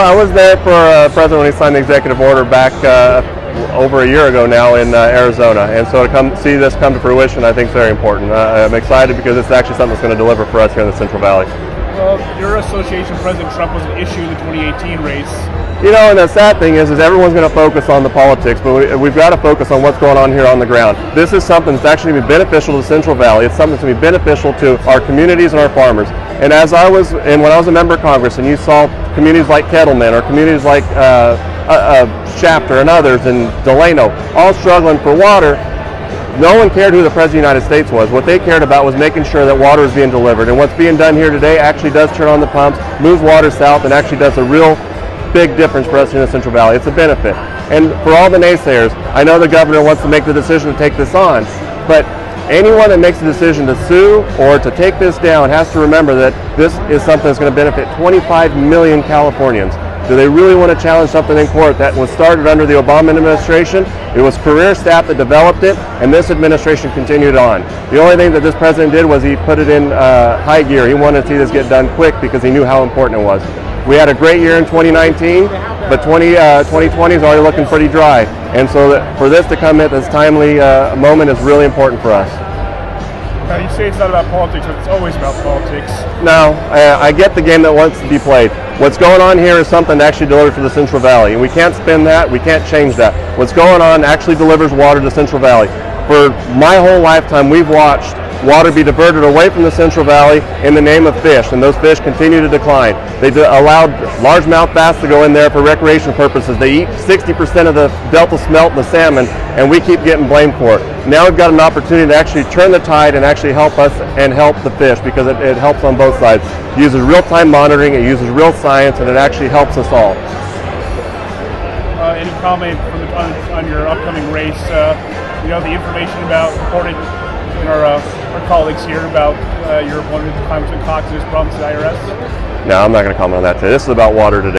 I was there for uh, President when he signed the executive order back uh, over a year ago now in uh, Arizona, and so to come see this come to fruition, I think is very important. Uh, I'm excited because it's actually something that's going to deliver for us here in the Central Valley. Well, your association, President Trump, was an issue in the 2018 race. You know, and the sad thing is, is everyone's going to focus on the politics, but we, we've got to focus on what's going on here on the ground. This is something that's actually going to be beneficial to the Central Valley. It's something that's going to be beneficial to our communities and our farmers. And as I was, and when I was a member of Congress, and you saw communities like Kettleman or communities like uh, uh, uh, and others, and Delano, all struggling for water, no one cared who the President of the United States was. What they cared about was making sure that water was being delivered. And what's being done here today actually does turn on the pumps, moves water south, and actually does a real big difference for us in the Central Valley. It's a benefit. And for all the naysayers, I know the governor wants to make the decision to take this on, but anyone that makes a decision to sue or to take this down has to remember that this is something that's going to benefit 25 million Californians. Do they really want to challenge something in court that was started under the Obama administration? It was career staff that developed it, and this administration continued on. The only thing that this president did was he put it in uh, high gear. He wanted to see this get done quick because he knew how important it was. We had a great year in 2019, but 20, uh, 2020 is already looking pretty dry. And so for this to come at this timely uh, moment is really important for us. Now, you say it's not about politics, but it's always about politics. No, I, I get the game that wants to be played. What's going on here is something that actually delivers for the Central Valley, and we can't spin that, we can't change that. What's going on actually delivers water to Central Valley. For my whole lifetime, we've watched water be diverted away from the Central Valley in the name of fish, and those fish continue to decline. They've allowed largemouth bass to go in there for recreation purposes. They eat 60% of the delta smelt and the salmon, and we keep getting blamed for it. Now we've got an opportunity to actually turn the tide and actually help us and help the fish because it, it helps on both sides. It uses real-time monitoring, it uses real science, and it actually helps us all. Uh, any comment on, on, your upcoming race? Uh, you know, the information about reported our, uh, our colleagues here about uh, your opponent, Congressman Cox, and his problems at IRS? No, I'm not going to comment on that today. This is about water today.